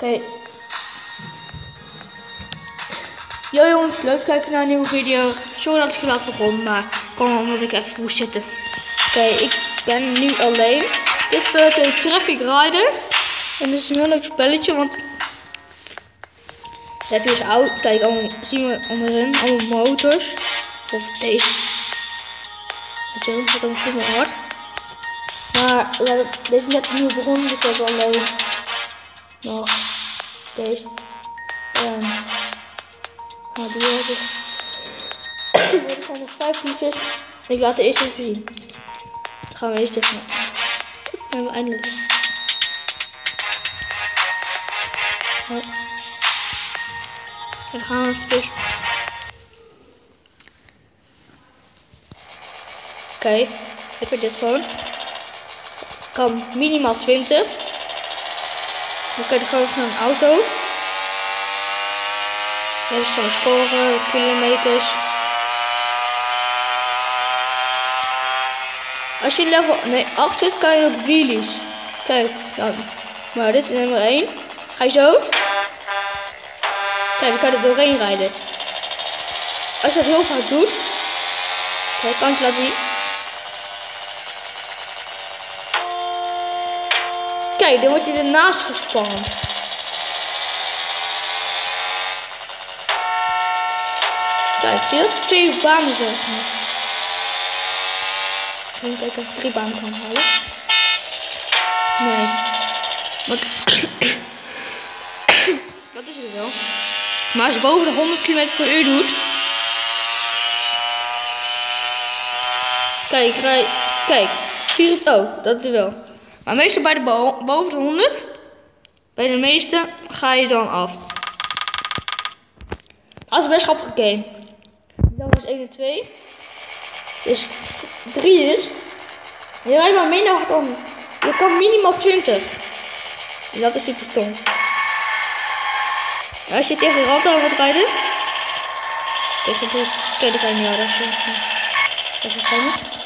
Oké. Yo jongens, leuk kijken naar een nieuwe video. Sorry dat ik laat begon, maar kom omdat ik even moest zitten. Oké, ik ben nu alleen. Dit speelt een Traffic Rider. En dit is een heel leuk spelletje, want... Dan heb je dus auto, kijk, allemaal, zien we onderin, allemaal motors. Bijvoorbeeld deze. En zo, dat dan super hard. Maar deze is net nieuw begonnen, dus dat is wel leuk. Nog deze. En nou, die hebben Er zijn nog vijf liedjes. Ik laat de eerste even zien. Dan gaan we eerst even. En we eindelijk. Ja. Dan gaan we even dus. Oké, heb je dit gewoon. Kan minimaal 20. Dan kan je gewoon naar een auto. Dit is zo'n kilometers. Als je level nee, 8 zit, kan je ook wheelies. Kijk, dan. Maar dit is nummer 1. Ga je zo. Kijk, dan kan er doorheen rijden. Als je dat heel vaak doet. Kijk, kan je laten zien. Kijk, dan word je ernaast gespannen. Kijk, zie je dat? Twee banen zelfs nog. Even kijken of ik drie banen kan halen. Nee. Maar dat is het wel. Maar als je boven de 100 km per uur doet. Kijk, rij. Kijk. 4 oh, dat is wel. Maar meestal bij de boven de 100. Bij de meeste ga je dan af. Dat is best grappig game. Dat was 1 en 2. Dus 3 is. Je rijdt maar minder dan. Je kan minimaal 20. En dat is super stom. Als je tegen de rand gaat rijden. Dat Kijk, dat kan je niet harder. Dat is gewoon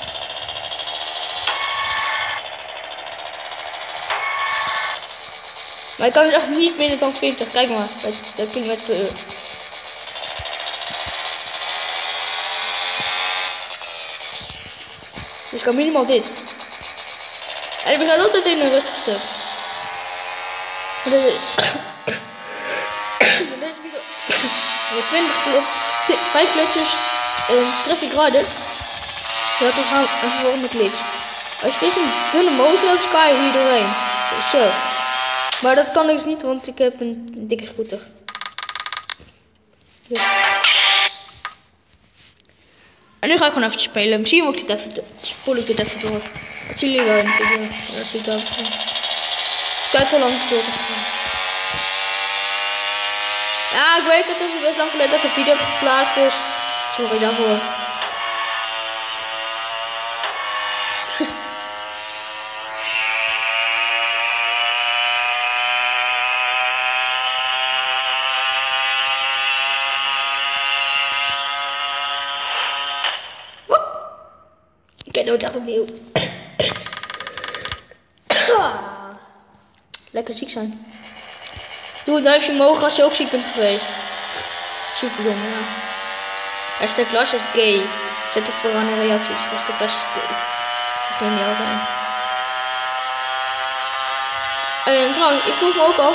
Maar ik kan dus echt niet minder dan 20. Kijk maar, dat kilometer per uur. Dus ik kan minimaal dit. En we gaan altijd in een rustig stuk. Deze, deze video. 20 5 glitches in Traffic Rider. Ja, dan gaan we even met glitch. Als je dit een dunne motor hebt, kan je hier doorheen. Zo. Maar dat kan dus niet, want ik heb een dikke scooter. En nu ga ik gewoon even spelen. Misschien moet ik dit even, spoel ik dit even door. Dat jullie wel de video. Dat zie ik. Kijk hoe lang ik door. Ja, ik weet het is best lang geleden dat ik een video heb geplaatst, dus sorry daarvoor. Opnieuw. Lekker ziek zijn. Doe het duimpje omhoog als je ook ziek bent geweest. Super dom, ja. Hashtag klas is gay. Zet het vooraan in reacties. Hashtag klas is gay. Dat je zijn. En trouwens, ik vroeg me ook al.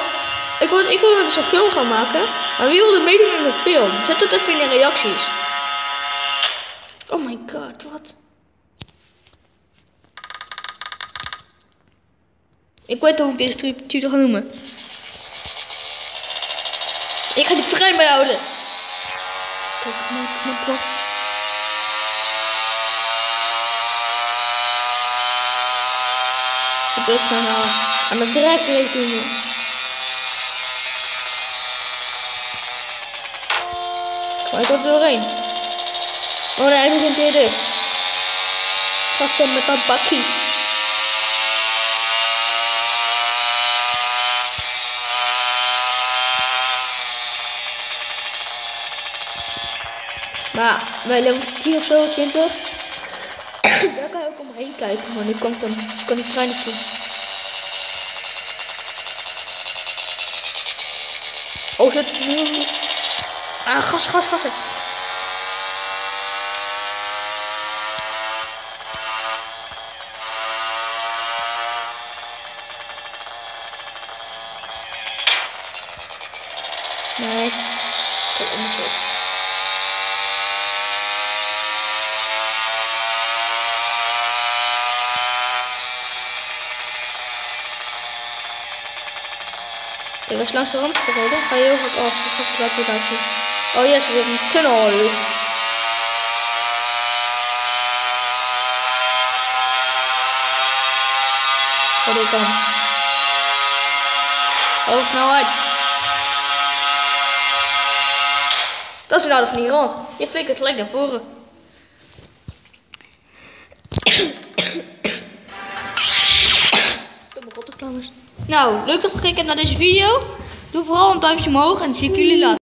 Ik wil, ik wil dus een film gaan maken. Maar wie wil er meedoen in de film? Zet het even in de reacties. Oh my god, wat? Ik weet hoe ik deze titel ga noemen. Ik ga die trein bijhouden. Kijk, kom op, kom op, kom op. Ik wil het nou aan de drag race doen. Kom ik er doorheen. Oh nee, hij begint eerder. Gasten met dat bakkie. Maar bij level 10 of zo, 20, daar kan je ook omheen kijken. Maar nu kan ik dan, dus kan ik trein niet zien. Oh, zit. Ah, gas, gas, gas. Nee. Kijk, andersom. Ik was langs de rand gereden. Ga heel goed af. Ik ga even laten daar zien. Oh yes, weer een tunnel. Wat ik dan? Oh, snelheid. Dat is een nadeel van die rand. Je flikkert gelijk naar voren. Domme rottenklangers. Nou, leuk dat je gekeken hebt naar deze video. Doe vooral een duimpje omhoog en zie ik jullie later.